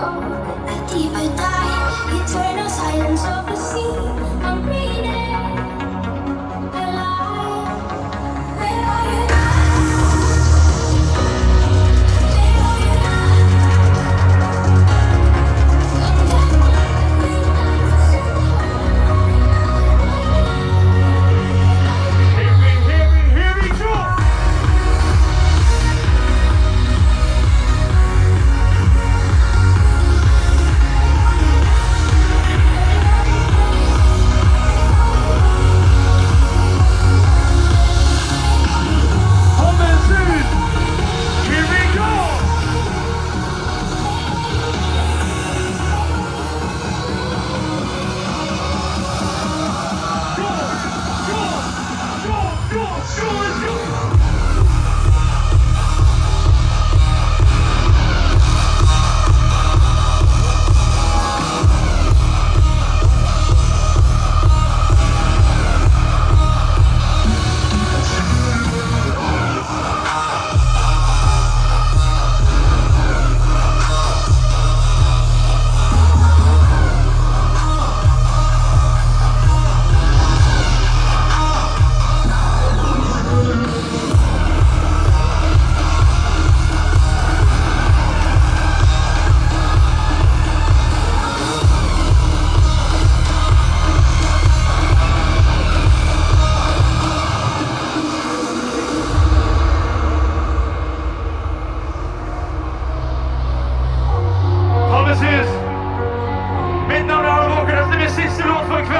go deeper dive. Messias. Mitt navn er Arne Vågenes. Det er min siste låt for i kveld.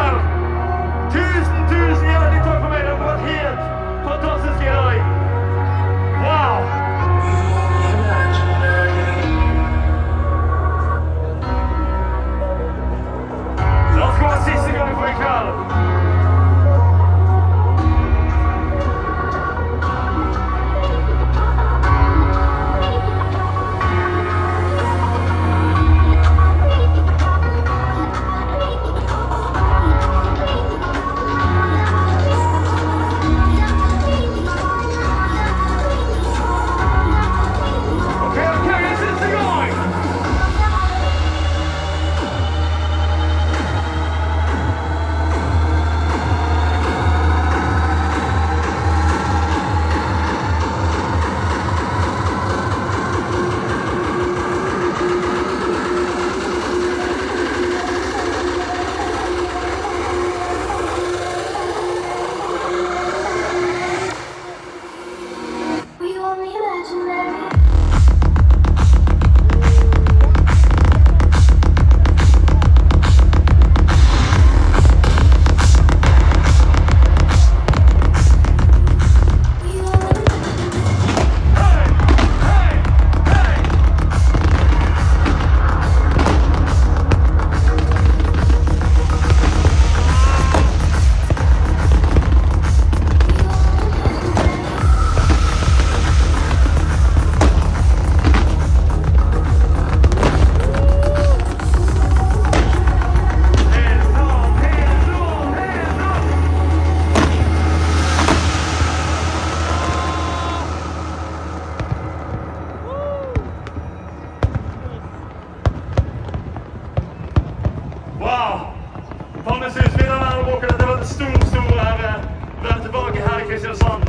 Boken. Dette har vært en stor, stor ære å være tilbake her i Kristiansand.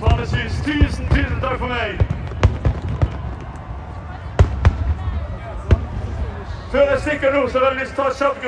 Traneshus, tusen, tusen takk for meg. Før jeg stikker nå, så har jeg lyst til å ta et kjapt